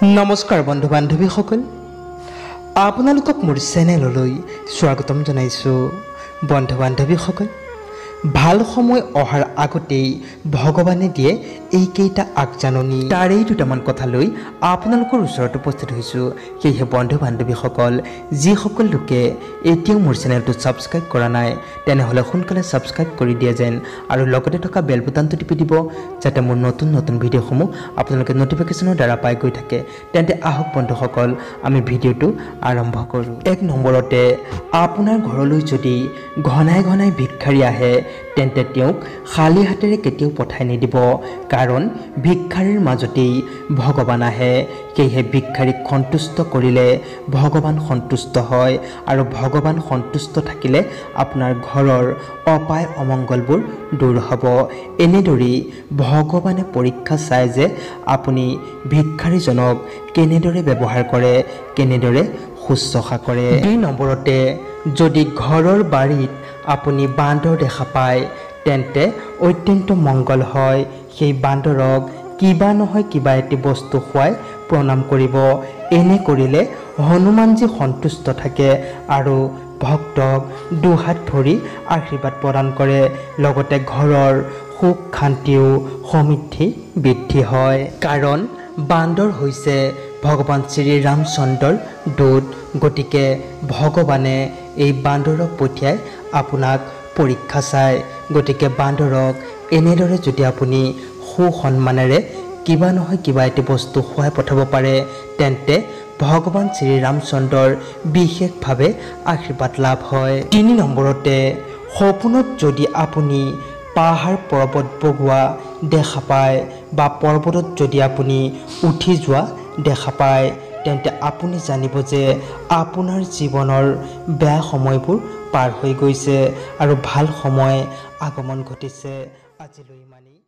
নমস্কাৰ বন্ধু বান্ধৱীসকল। আপোনালোকক মোৰ চেনেললৈ স্বাগতম জনাইছোঁ। বন্ধু বান্ধৱীসকল ভাল সময় অহাৰ আগতেই ভগৱানে দিয়ে এইকেইটা আগজাননী। তাৰেই দুটামান কথা লৈ আপোনালোকৰ ওচৰত উপস্থিত হৈছোঁ। সেয়েহে বন্ধু বান্ধৱীসকল যিসকল লোকে এতিয়াও মোৰ চেনেলটো ছাবস্ক্ৰাইব কৰা নাই তেনেহ'লে সোনকালে ছাবস্ক্ৰাইব কৰি দিয়ে যেন আৰু লগতে থকা বেল বুটানটো টিপি দিব যাতে মোৰ নতুন নতুন ভিডিঅ'সমূহ আপোনালোকে ন'টিফিকেশ্যনৰ দ্বাৰা পাই গৈ থাকে। তেন্তে আহক বন্ধুসকল আমি ভিডিঅ'টো আৰম্ভ কৰোঁ। এক নম্বৰতে আপোনাৰ ঘৰলৈ যদি ঘনাই ঘনাই ভিক্ষাৰী আহে তেন্তে তেওঁক খালী হাতেৰে কেতিয়াও পঠাই নিদিব কাৰণ ভিক্ষাৰীৰ মাজতেই ভগৱান আহে। সেয়েহে ভিক্ষাৰীক সন্তুষ্ট কৰিলে ভগৱান সন্তুষ্ট হয় আৰু ভগৱান সন্তুষ্ট থাকিলে আপোনাৰ ঘৰৰ অপায় অমংগলবোৰ দূৰ হ'ব। এনেদৰেই ভগৱানে পৰীক্ষা চায় যে আপুনি ভিক্ষাৰীজনক কেনেদৰে ব্যৱহাৰ কৰে কেনেদৰে শুশ্ৰূষা কৰে দুই নম্বৰতে যদি ঘৰৰ বাৰীত আপুনি বান্দৰ দেখা পায় তেন্তে অত্যন্ত মংগল হয়। সেই বান্দৰক কিবা নহয় কিবা এটি বস্তু খুৱাই প্ৰণাম কৰিব। এনে কৰিলে হনুমানজী সন্তুষ্ট থাকে আৰু ভক্তক দুহাত ধৰি আশীৰ্বাদ প্ৰদান কৰে। লগতে ঘৰৰ সুখ শান্তিও সমৃদ্ধি বৃদ্ধি হয়। কাৰণ বান্দৰ হৈছে ভগৱান শ্ৰীৰামচন্দ্ৰৰ দূত। গতিকে ভগৱানে এই বান্দৰক পঠিয়াই আপোনাক পৰীক্ষা চায়। গতিকে বান্দৰক এনেদৰে যদি আপুনি সুসন্মানেৰে কিবা নহয় কিবা এটি বস্তু খুৱাই পঠাব পাৰে তেন্তে ভগৱান শ্ৰীৰামচন্দ্ৰৰ বিশেষভাৱে আশীৰ্বাদ লাভ হয়। তিনি নম্বৰতে সপোনত যদি আপুনি পাহাৰ পৰ্বত বগোৱা দেখা পায় বা পৰ্বতত যদি আপুনি উঠি যোৱা দেখা পায়। তেন্তে আপুনি জানিব যে আপোনাৰ জীৱনৰ বেয়া সময়বোৰ পাৰ হৈ গৈছে আৰু ভাল সময় আগমন ঘটিছে। আজিলৈ ইমানেই।